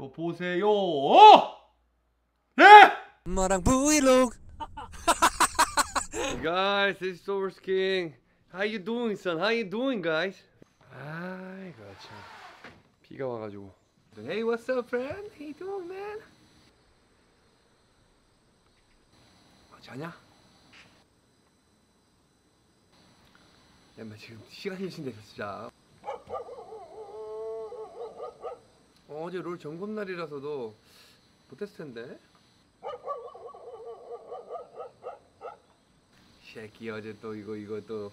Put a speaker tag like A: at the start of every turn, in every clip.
A: 이거 보세요. 어? 네?
B: 엄마랑 브이로그
A: Guys, this is Source King. How you doing, son? How you doing, guys? 아이고 참. 비가 와가지고. Hey, what's up, friend? How you doing, man? 어, 자냐? 야, 나 지금 시간이 몇인데 진짜. 어, 어제 롤 점검 날이라서도 못했을 텐데. 새끼 어제 또 이거 이거 또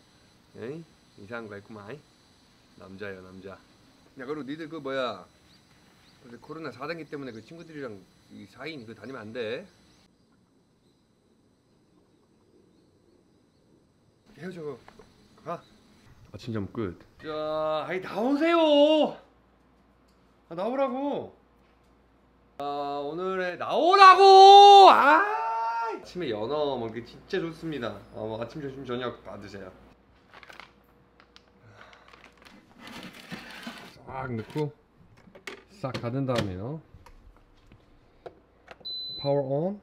A: 에이? 이상한 거 했구만. 남자야 남자. 야 그리고 니들 그 뭐야? 어제 코로나 4단계 때문에 그 친구들이랑 이 4인 그 다니면 안돼. 헤어져. 가. 아침 점끝. 자, 아이 나오세요 아, 나오라고 아 오늘의 나오라고 아 아침에 연어 먹기 진짜 좋습니다. 어, 뭐 아침, 점심, 저녁 받으세요. 싹 넣고 싹 가든 다음에요. 파워 온.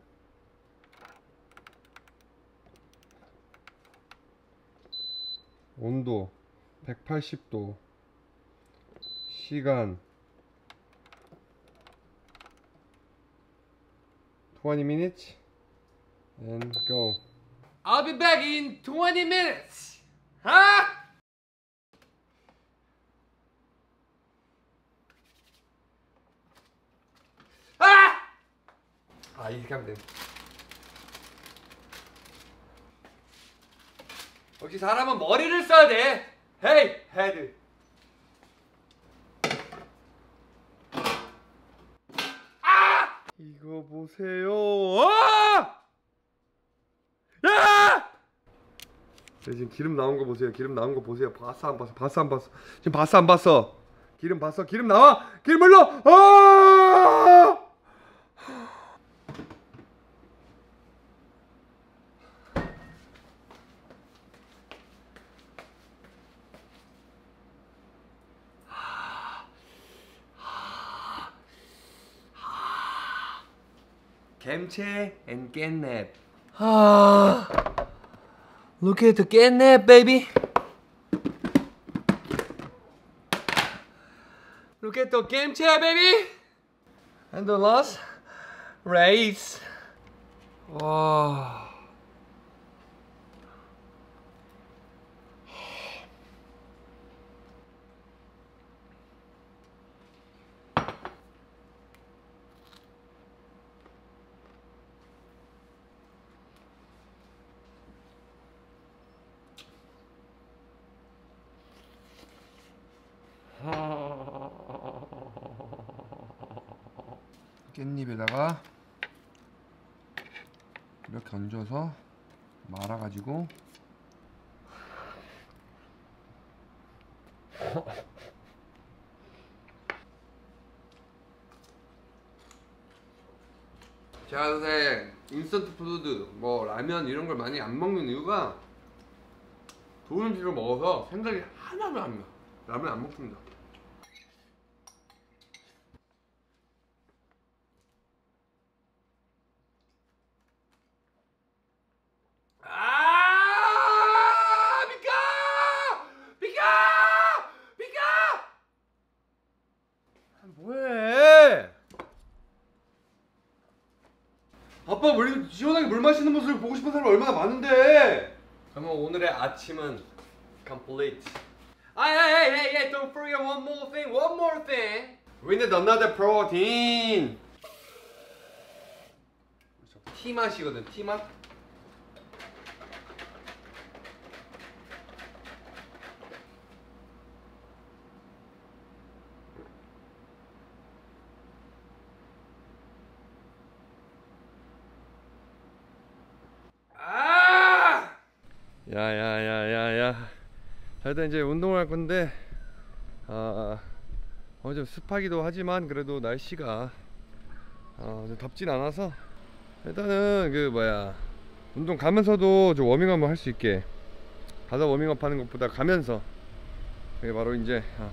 A: 온도 180도. 시간 20 minutes. and go. I'll be back in 20 minutes. Huh? 아! 아, 이렇게 하면 돼. 역시 사람은 머리를 써야 돼. 헤이, head. 아! 이거 보세요. 아! 야! 네, 지금 기름 나온 거 보세요. 기름 나온 거 보세요. 봤어 안 봤어? 봤어 안 봤어? 지금 봤어 안 봤어? 기름 봤어? 기름 나와? 기름 흘러! 아! Kimchi and gennep. Ah, look at the gennep, baby. Look at the kimchi, baby. And the last race. Oh. 깻잎에다가 이렇게 얹어서 말아가지고 제가 요새 instant food 뭐 라면 이런 걸 많이 안 먹는 이유가 좋은 음식을 먹어서 생각이 하나도 안 나. 라면 안 먹습니다. 아 비켜! 비켜! 비켜! 아, 뭐해? 아빠 물 시원하게 물 마시는 모습을 보고 싶은 사람 얼마나 많은데. 그러면 오늘의 아침은 complete. Ah, hey, hey, hey, hey, don't forget one more thing, one more thing. We need another protein. 티 맛이거든, 티 맛. 아! 야야야야야. 자 일단 이제 운동을 할 건데 아 어제 좀 습하기도 하지만 그래도 날씨가 어, 좀 덥진 않아서 일단은 그 뭐야 운동 가면서도 좀 워밍업을 할 수 있게 가서 워밍업 하는 것보다 가면서 그게 바로 이제 어,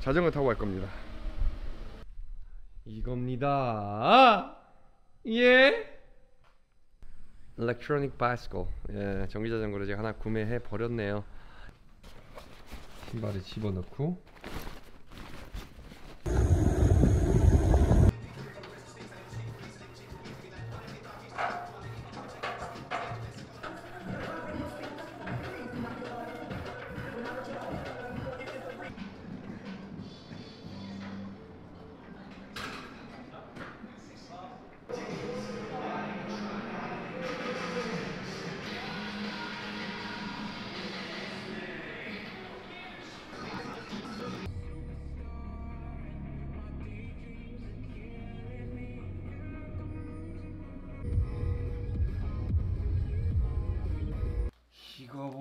A: 자전거 타고 갈 겁니다 이겁니다. 예. Electronic bicycle. 예, 전기 자전거를 제가 하나 구매해 버렸네요. 신발에 집어넣고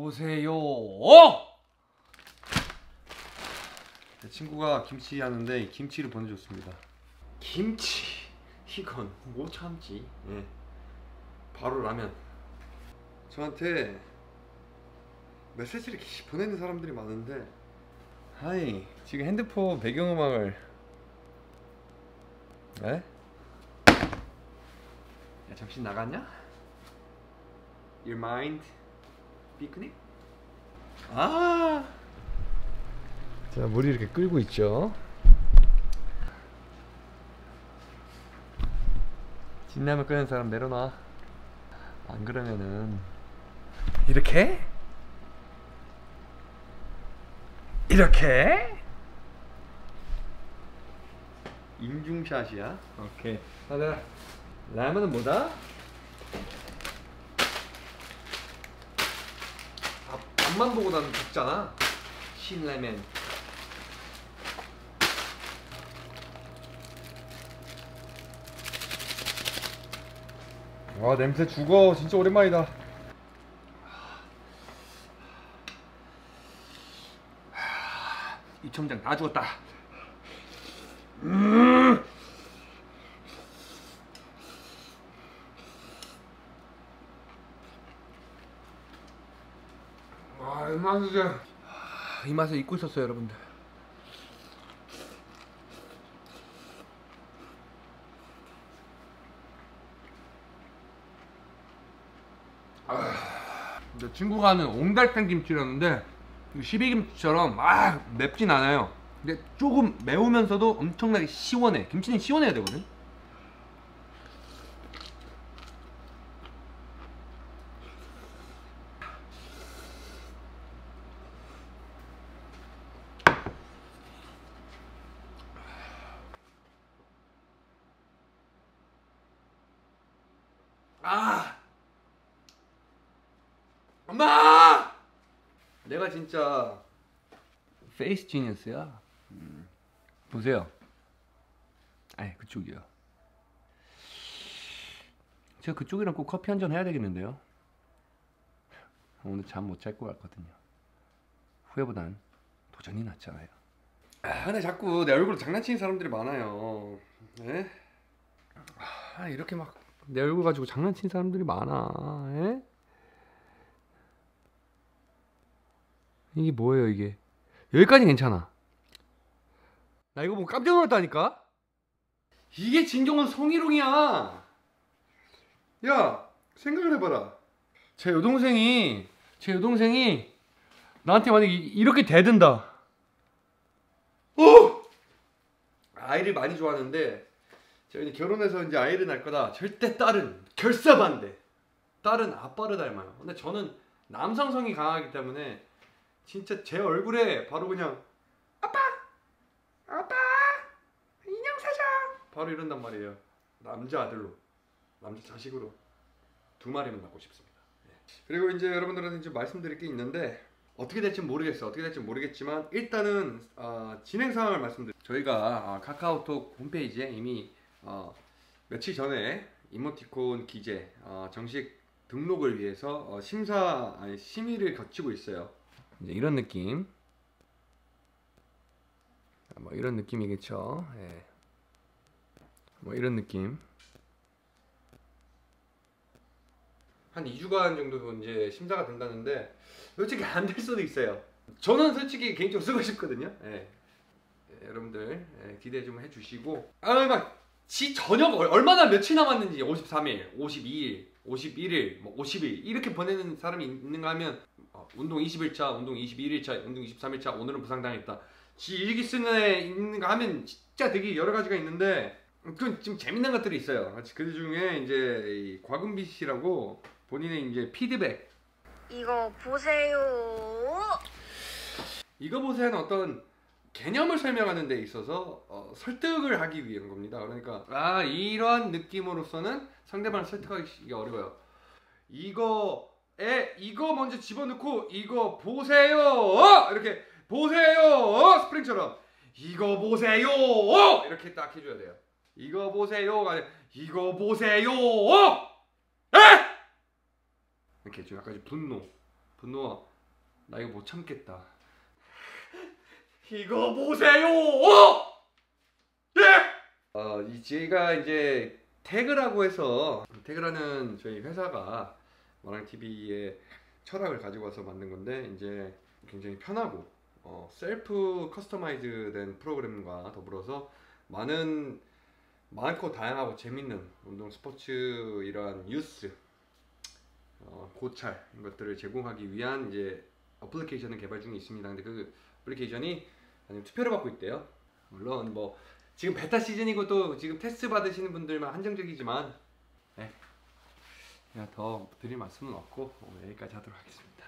A: 보세요. 내 친구가 김치 하는데 이 김치를 보내줬습니다. 김치 이건 못 참지. 예. 바로 라면. 저한테 메시지를 보내는 사람들이 많은데, 하이 지금 핸드폰 배경음악을, 에? 야 정신 나갔냐? Your mind 피크닉? 아. 자, 물이 이렇게 끓고 있죠. 진라면 끓는 사람 내려놔. 안 그러면은 이렇게 이렇게 인중샷이야. 오케이. 하자. 라면은 뭐다? 앞, 앞만 보고 나는 죽잖아. 신라면 와 냄새 죽어. 진짜 오랜만이다. 이 첨장 다 죽었다. 음. 맛은 진짜 이 맛을 잊고 있었어요, 여러분들. 아, 근데 친구가 하는 옹달탕 김치라는데 12김치처럼 아 맵진 않아요. 근데 조금 매우면서도 엄청나게 시원해. 김치는 시원해야 되거든. 아. 엄마! 내가 진짜 face genius야. 음. 보세요. 아이 그쪽이요. 제가 그쪽이랑 꼭 커피 한 잔 해야 되겠는데요. 오늘 잠 못 잘 것 같거든요. 후회보단 도전이 낫잖아요? 아 근데 자꾸 내 얼굴로 장난치는 사람들이 많아요. 예? 아 이렇게 막 내 얼굴 가지고 장난치는 사람들이 많아. 에? 이게 뭐예요 이게? 여기까지 괜찮아. 나 이거 보고 깜짝 놀랐다니까. 이게 진경원 성희롱이야. 야 생각을 해봐라. 제 여동생이 제 여동생이 나한테 만약 에 이렇게 대든다. 어! 아이를 많이 좋아하는데 제가 이제 결혼해서 이제 아이를 낳을 거다. 절대 딸은 결사 반대. 딸은 아빠를 닮아요. 근데 저는 남성성이 강하기 때문에 진짜 제 얼굴에 바로 그냥 아빠, 아빠, 인형 사자. 바로 이런단 말이에요. 남자 아들로, 남자 자식으로 두 마리만 낳고 싶습니다. 예. 그리고 이제 여러분들한테 좀 말씀드릴 게 있는데 어떻게 될지 모르겠어. 어떻게 될지 모르겠지만 일단은 어, 진행 상황을 말씀드릴게요. 저희가 어, 카카오톡 홈페이지에 이미 어, 며칠 전에 이모티콘 기재 어, 정식 등록을 위해서 어, 심사 아니 심의를 거치고 있어요. 이제 이런 느낌. 아, 뭐 이런 느낌이겠죠. 예. 뭐 이런 느낌. 한 2주간 정도 이제 심사가 된다는데 솔직히 안 될 수도 있어요. 저는 솔직히 개인적으로 쓰고 싶거든요. 예. 예, 여러분들 예, 기대 좀 해주시고 아 막 지 저녁 얼- 얼마나 며칠 남았는지 53일, 52일, 51일, 뭐 50일 이렇게 보내는 사람이 있는가 하면 어, 운동 20일차, 운동 21일차, 운동 23일차 오늘은 부상당했다. 지 일기 쓰는 애 있는가 하면 진짜 되게 여러 가지가 있는데 그건 좀 재밌는 것들이 있어요. 그 중에 이제 이 곽은비 씨라고 본인의 이제 피드백
B: 이거 보세요.
A: 이거 보세요는 어떤 개념을 설명하는 데 있어서 어, 설득을 하기 위한 겁니다. 그러니까 아 이러한 느낌으로서는 상대방을 설득하기 어려워요. 이거에 이거 먼저 집어넣고 이거 보세요! 이렇게 보세요! 스프링처럼. 이거 보세요! 이렇게 딱 해줘야 돼요. 이거 보세요가 아니라 이거 보세요! 에? 이렇게 좀 약간 좀 분노. 분노 나 이거 못 참겠다. 이거 보세요! 예! 어, 이 제가 이제 태그라고 해서 태그라는 저희 회사가 말왕TV의 철학을 가지고 와서 만든 건데 이제 굉장히 편하고 어, self customize된 프로그램과 더불어서 많은 많고 다양하고 재밌는 운동 스포츠 이러한 뉴스 어, 고찰 이런 것들을 제공하기 위한 이제 어플리케이션을 개발 중에 있습니다. 근데 그 어플리케이션이 아니면 투표를 받고 있대요. 물론 뭐 지금 베타 시즌이고 또 지금 테스트 받으시는 분들만 한정적이지만 네. 더 드릴 말씀은 없고 오늘 여기까지 하도록 하겠습니다.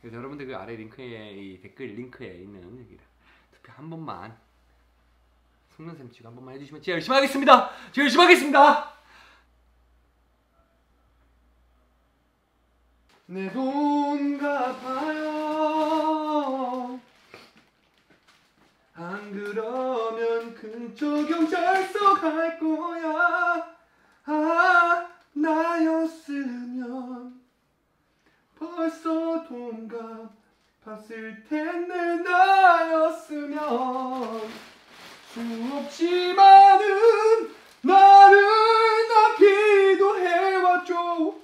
A: 그래서 여러분들 그 아래 링크에 이 댓글 링크에 있는 여기 투표 한 번만 셈 치고 한 번만 해주시면 제가 열심히 하겠습니다. 제가 열심히 하겠습니다. 내돈 갚아요. 안 그러면 근처 경찰서 갈 거야. 아, 나였으면 벌써 돈 갚았을 텐데 나였으면 수없이 많은 나를 낳기도 해왔죠.